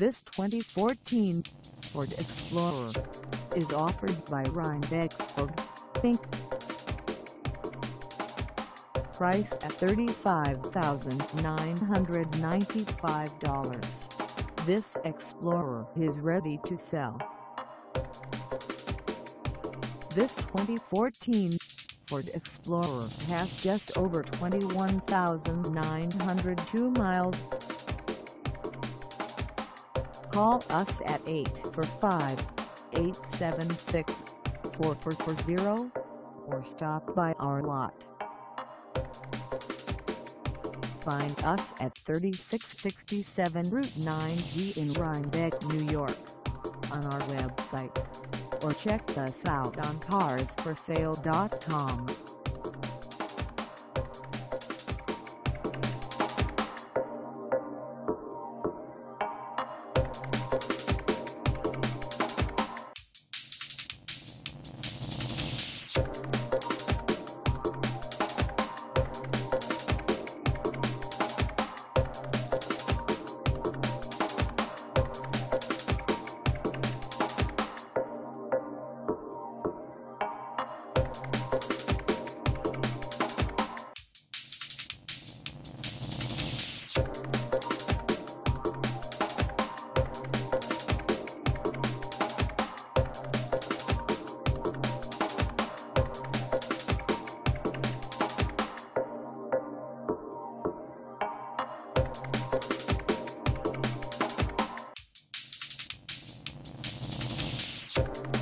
This 2014 Ford Explorer is offered by Rhinebeck Ford, Inc. Price at $35,995. This Explorer is ready to sell. This 2014 Ford Explorer has just over 21,902 miles. Call us at 845-876-4440 or stop by our lot. Find us at 3667 Route 9G in Rhinebeck, New York on our website or check us out on carsforsale.com. Thank